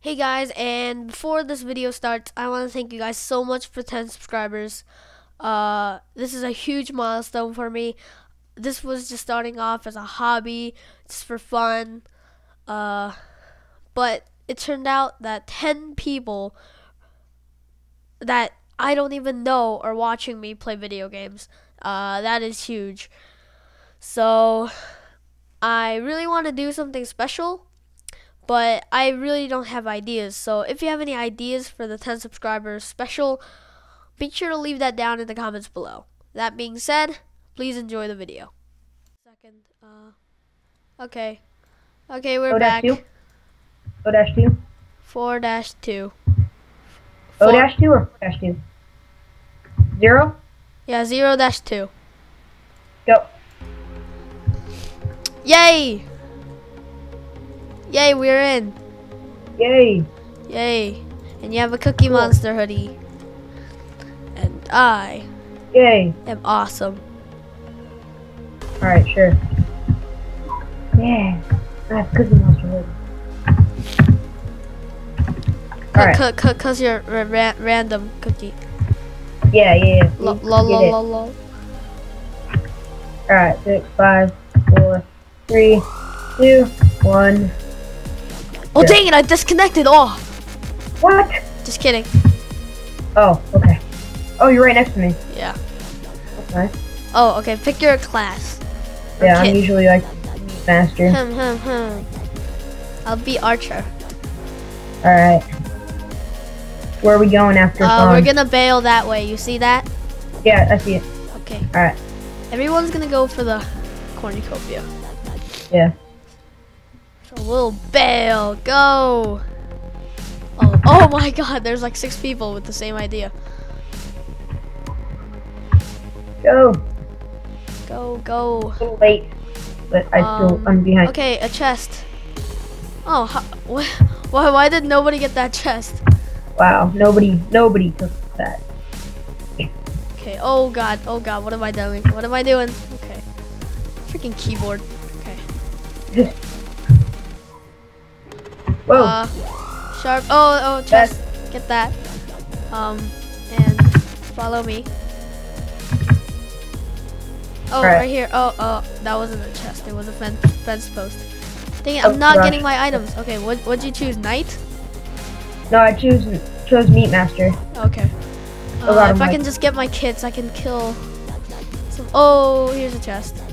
Hey guys, and before this video starts, I want to thank you guys so much for 10 subscribers. Uh, this is a huge milestone for me. This was just starting off as a hobby, just for fun. Uh, but it turned out that 10 people that I don't even know are watching me play video games. Uh, that is huge. So, I really want to do something special but I really don't have ideas. So if you have any ideas for the 10 subscribers special, make sure to leave that down in the comments below. That being said, please enjoy the video. Second, uh, okay, okay, we're back. two. O dash two. Four dash two. O Four- dash two or four dash two. Zero. Yeah, zero dash two. Go. Yay! Yay, we're in. Yay. Yay. And you have a Cookie Monster hoodie. And I Yay. am awesome. All right. Sure. Yeah. I have Cookie Monster hoodie. All right. Cause, cause, cause you're a ra- random cookie. Yeah. Yeah. yeah. Lol, See? lol, Get lol, it. lol, lol. All right. Six, five, three, two, one. Oh, Yeah. dang it, I disconnected. Oh, What? just kidding. Oh. Okay. Oh, you're right next to me. Yeah. Okay. Oh, okay, pick your class. Or Yeah. I'm usually like master. Hmm, hmm, hmm. I'll be Archer. All right. Where are we going after? Uh, we're gonna bail that way. You see that? Yeah, I see it. Okay. All right. Everyone's gonna go for the cornucopia. Yeah. So we'll bail. Go. Oh, oh my God! There's like six people with the same idea. Go. Go, go. A little late, but I still Um, I'm behind. Okay, a chest. Oh, ho- wh- why? Why did nobody get that chest? Wow, nobody nobody took that. Okay. Oh god. Oh god. What am I doing? What am I doing? Okay. Freaking keyboard. Whoa. Uh, sharp. Oh, oh, chest. Get that. Um, and follow me. Oh, Alright. right here. Oh, oh, that wasn't a chest. It was a fence fence post. Dang it! Oh, I'm not gosh. getting my items. Okay. What? What'd you choose? Knight. no, I choose chose meat master. Okay. Uh, if I can just get my kits, I can kill. Some. Oh, here's a chest.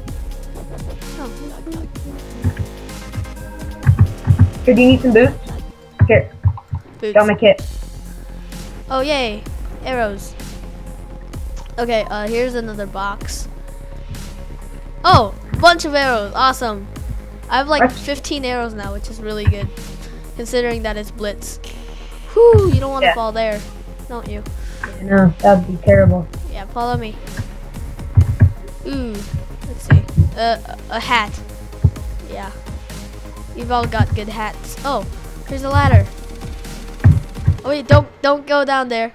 Here, do you need some boots? Here, Boots. got my kit. Oh yay, arrows. Okay, uh, here's another box. Oh, bunch of arrows, awesome. I have like 15 arrows now, which is really good, considering that it's blitz. Whew, you don't want to Yeah. fall there, don't you? Yeah, no, that would be terrible. Yeah, follow me. Ooh, let's see. Uh, a hat. Yeah. We've all got good hats. Oh, here's a ladder. Oh wait, don't don't go down there.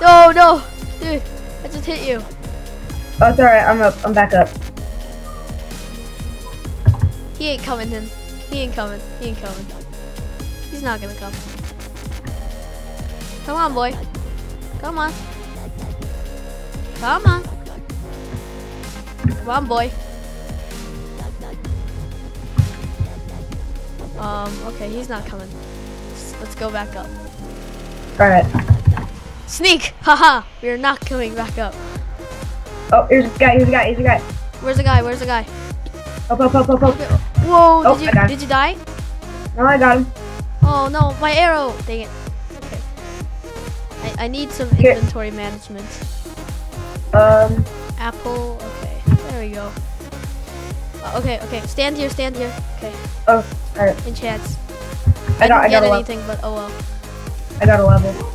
No, no, dude, I just hit you. Oh, it's alright. I'm up. I'm back up. He ain't coming in. He ain't coming. He ain't coming. He's not gonna come. Come on, boy. Come on. Come on. Come on, boy. Um, okay, he's not coming. Let's, go back up. All right. Sneak! Haha! We are not coming back up. Oh, here's a guy. Here's a guy. Here's a guy. Where's the guy? Where's the guy? Up, up, up, up, up. Whoa! Oh, did you did you die? No, I got him. Oh no, my arrow! Dang it. Okay. I, I need some Here. inventory management. Um, Apple. Okay. There we go. Okay. Okay. Stand here. Stand here. Okay. oh, all right. Enchants. I got, I didn't get level. anything, but oh well. I got a level.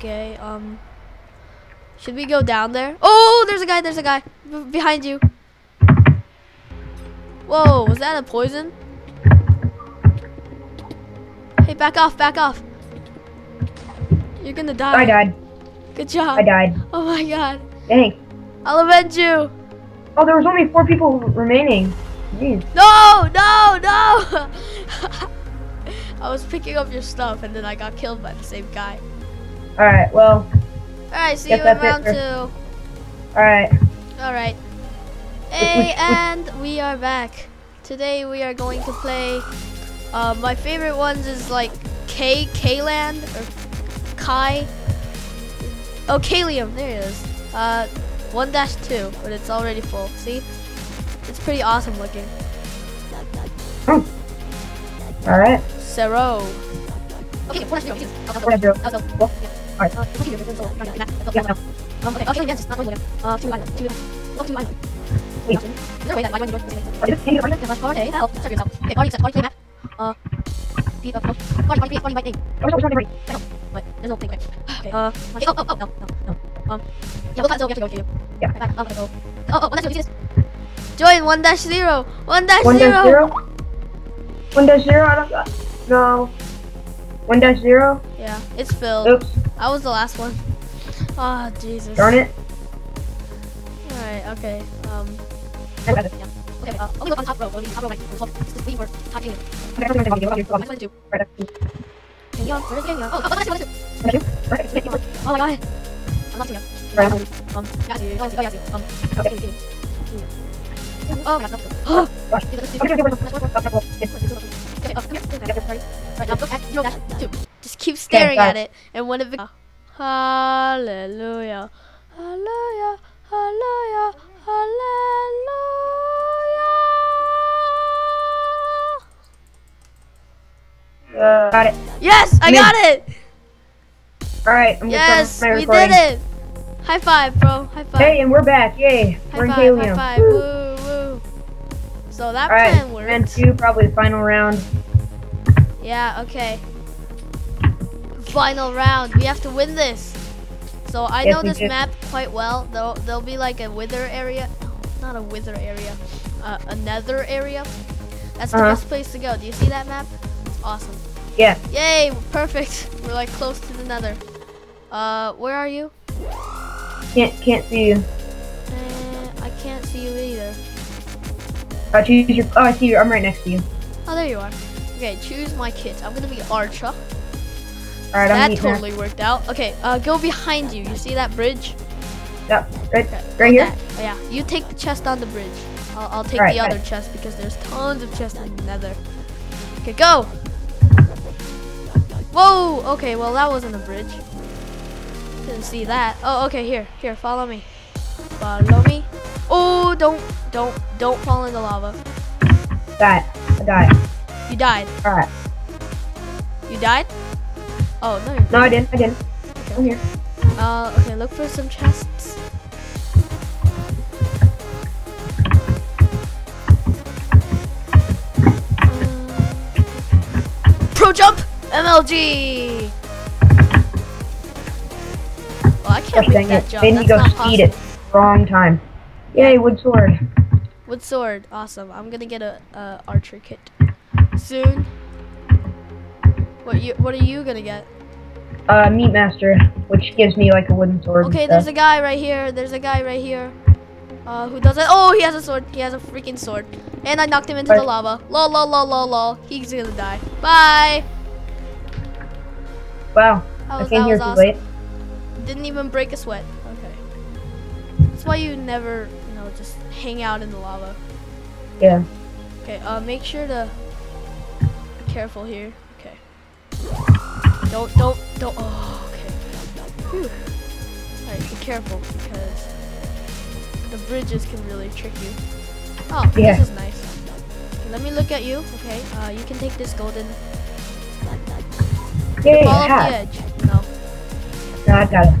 Okay. Um. Should we go down there? Oh, there's a guy. There's a guy B- behind you. Whoa, was that a poison? Hey, back off, back off. You're gonna die. I died. Good job. I died. Oh my god. Dang. I'll avenge you. Oh, there was only four people remaining. Jeez. No, no, no. I was picking up your stuff and then I got killed by the same guy. Alright, well, Alright, see you in round for- two. alright. Alright. Hey, and we are back. Today we are going to play. Uh, my favorite ones is like K K-Land or Kai. Oh, Kalium. There it is. Uh, one dash two, but it's already full. See, it's pretty awesome looking. Alright. Zero. Okay, one dash Four dash zero. Well, alright. Yeah, no. Um, okay, I'll show you again. Just not one again. Uh, two island, two, oh, two island. Wait. Is there a way that I join the door? Are you can you get it? Yeah, let's party. Help. Serve yourself. Okay, party accept. Party play map. Uh, the, uh, no. Party, party, party, party thing. Oh, it's not ready. Wait, there's no thing. Wait. Okay. Uh, okay. Oh, oh, oh, no, no, no. Um, yeah, we'll cut. So we have to go to you. Yeah. Okay, I'm gonna go. Oh, oh, one dash zero. You see this? Join one dash zero. One dash One dash zero. zero? One dash zero? I don't got. No. One dash zero? Yeah, it's filled. Oops. I was the last one. Ah, Jesus. Darn it. Alright. Okay. Um. I got it. Yeah. Okay. Uh, only look on top row. Only top row right. It's just waiting for top king. Okay, I'm gonna That's what I do. Right, that's two. King Yon. Where's King Yon? Oh, oh, one dash two. One dash two. Right, it's two. Oh my god. I'm not too young. Right. Um, Yassi, Yassi, oh Yassi. Um, Okay. Kitty, Kitty. Oh my god, stop. Oh, Gosh. okay, let's do Okay, okay, Let's okay. work, work. Stop, stop, stop. Yes. Okay, uh, come here. Okay, sorry. Right, now look at zero dash two. Just keep staring at it, and when it be- Hallelujah, Hallelujah, Hallelujah, Hallelujah. Uh, got it. Yes, I got it. All right, I'm gonna Yes, start we did it. High five, bro. High five. Hey, and we're back. Yay. we're in high high five. Woo, woo. So that All right, plan worked. and two, probably the final round. Yeah, okay. Final round. We have to win this. So I Yes, know this map quite well. There'll, there'll be like a wither area. No, not a wither area. Uh, a nether area. That's the Uh-huh. best place to go. Do you see that map? It's awesome. Yeah. Yay, perfect. We're like close to the nether. Uh, where are you? Can't can't see you. Uh, I can't see you either. Uh, choose your. Oh, I see you. I'm right next to you. Oh, there you are. Okay, choose my kit. I'm gonna be Archer. All right, I'm that totally worked out. Okay, uh, go behind you. You see that bridge? Yeah, right, Okay, right here. Oh, yeah, you take the chest on the bridge. I'll, I'll take Alright, the other alright. chest because there's tons of chests in the nether. Okay, go! Whoa! Okay, well that wasn't a bridge. Didn't see that. Oh, okay, here, here, follow me. Follow me. Oh, don't, don't, don't fall in the lava. It. I it. You died. All right. You died? Oh, no, No, I didn't. I didn't. I'm here. Uh, okay, look for some chests. Uh, Pro jump! MLG! Well, I can't Gosh dang that it. jump. Then That's you go speed it. Wrong time. Yay, wood sword. Wood sword, awesome. I'm gonna get a, a archer kit soon. What you? What are you gonna get? Uh, meat master, which gives me like a wooden sword. Okay, there's a guy right here. There's a guy right here. Uh, who does it? Oh, he has a sword. He has a freaking sword. And I knocked him into the lava. Lol, lol, lol, lol, lol. He's gonna die. Bye. Wow. I came here too awesome. late. Didn't even break a sweat. Okay. That's why you never, you know, just hang out in the lava. Yeah. Okay, uh, make sure to be careful here. Okay. Don't, don't, don't. Oh, okay. Whew. Alright, be careful because the bridges can really trick you. Oh, Yeah. this is nice. Let me look at you. Okay, uh, you can take this golden Yay, fall I off the have. edge. No. No, I got it.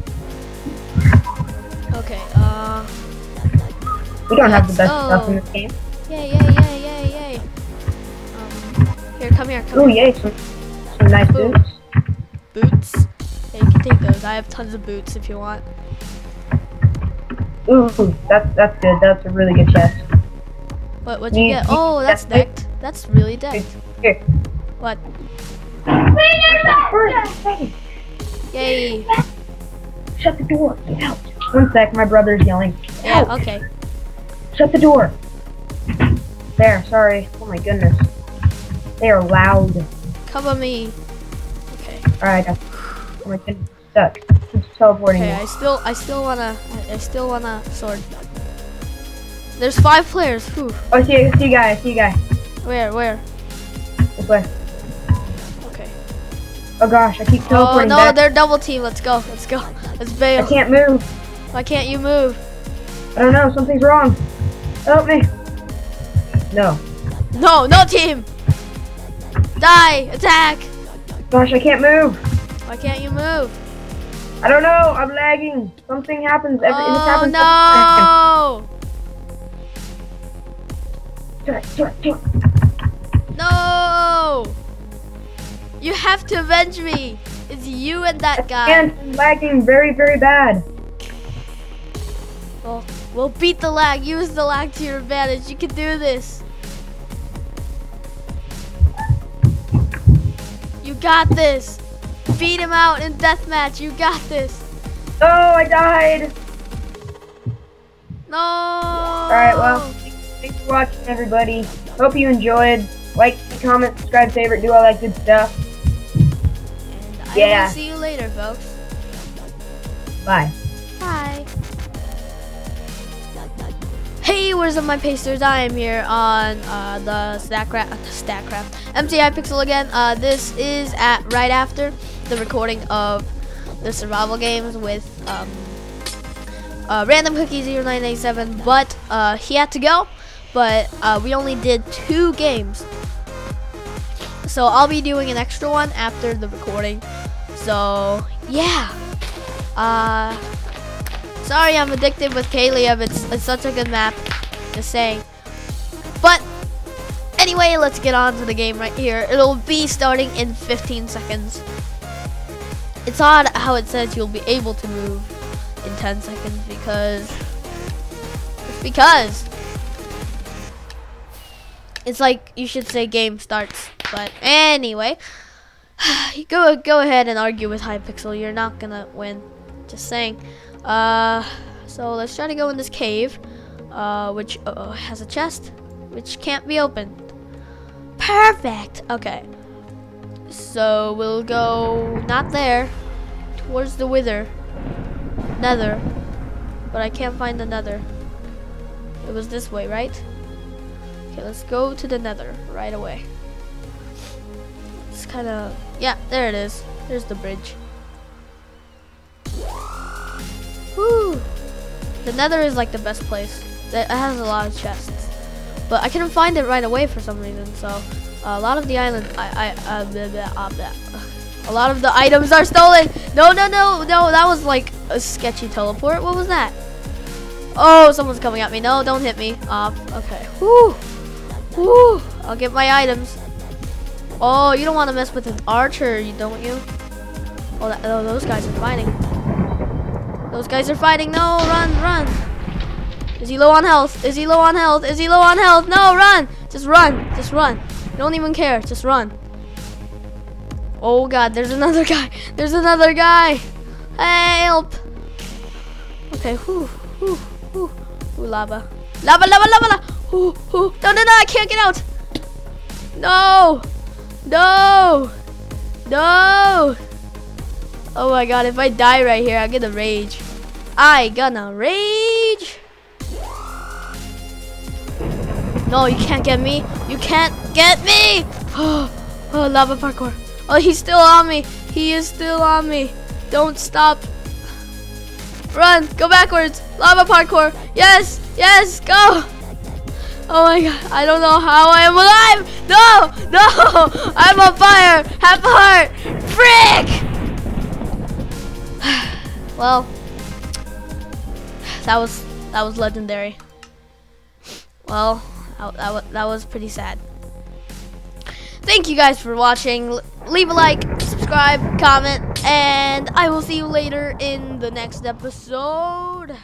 Okay, uh, We don't have the best stuff in this game. yay, yay, yay, yay, yay. Um, here, come here, come Ooh, here. yay, some, some nice boots. Boots. Yeah, you can take those. I have tons of boots if you want. Ooh, that's that's good. That's a really good chest. What, what'd you get? Oh, that's decked. That's really decked. Here. What? Yay. Shut the door. Get out. One sec, my brother's yelling. Yeah, Ouch. okay. Shut the door. There, sorry. Oh my goodness. They are loud. Cover me. Okay. Alright, I- oh my goodness. Stuck. Keeps teleporting Okay. I still I still wanna I, I still wanna sword. There's five players. Whew. Oh, I see, I see a guy, I see a guy. Where, where? This way. Okay. Oh gosh, I keep teleporting. Oh no, back. they're double team. Let's go. Let's go. Let's bail. I can't move. Why can't you move? I don't know, something's wrong. Help me. No. No, no team. Die. Attack. Gosh, I can't move. Why can't you move? I don't know, I'm lagging. Something happens every Oh happens no. No. You have to avenge me. It's you and that guy. And I'm lagging very, very bad. Well, we'll beat the lag. Use the lag to your advantage. You can do this. You got this. Beat him out in deathmatch. You got this. Oh, I died. No. Alright, well, thanks for watching, everybody. Hope you enjoyed. Like, comment, subscribe, favorite, do all that good stuff. And I Yeah. will see you later, folks. Bye. Hey, where's up my pasters? I am here on uh, the Stackcraft, Stackcraft, MTI Pixel again. Uh, this is at right after the recording of the survival games with um, uh, Random Cookie 0987, but uh, he had to go. But uh, we only did two games, so I'll be doing an extra one after the recording. So yeah. Uh, Sorry, I'm addicted with Caleb. It's, it's such a good map. Just saying. But anyway, let's get on to the game right here. It'll be starting in 15 seconds. It's odd how it says you'll be able to move in 10 seconds because it's because it's like you should say game starts. But anyway, go go ahead and argue with Hypixel. You're not gonna win. Just saying. Uh, so let's try to go in this cave, uh, which uh, has a chest, which can't be opened. Perfect. Okay. So we'll go not there, towards the wither, nether, but I can't find the nether. It was this way, right? Okay, let's go to the nether right away. It's kind of yeah, there it is. There's the bridge. Woo! The nether is like the best place. It has a lot of chests. But I couldn't find it right away for some reason, so uh, a lot of the island, I, I, uh, blah, blah, uh, blah. a lot of the items are stolen. No, no, no, no, that was like a sketchy teleport. What was that? Oh, someone's coming at me. No, don't hit me. Off. Okay. Woo. Woo. I'll get my items. Oh, you don't want to mess with an archer, don't you? Oh, that, oh, those guys are fighting. Those guys are fighting. No, run, run. Is he low on health? Is he low on health? Is he low on health? No, run. Just run. Just run. Don't even care. Just run. Oh god, there's another guy. There's another guy. Help. Okay, whew, whew, whew. Ooh, lava. Lava, lava, lava, lava. Ooh, ooh. No, no, no, I can't get out. No. No. No. Oh my god, if I die right here, I'm gonna rage. I gonna rage. No, you can't get me. You can't get me. Oh, oh, lava parkour. Oh, he's still on me. He is still on me. Don't stop. Run. Go backwards. Lava parkour. Yes. Yes. Go. Oh my god. I don't know how I am alive. No. No. I'm on fire. Have a heart. Frick. well, that was that was legendary. Well, that, that, was pretty sad. Thank you guys for watching. Leave a like, subscribe, comment, and I will see you later in the next episode.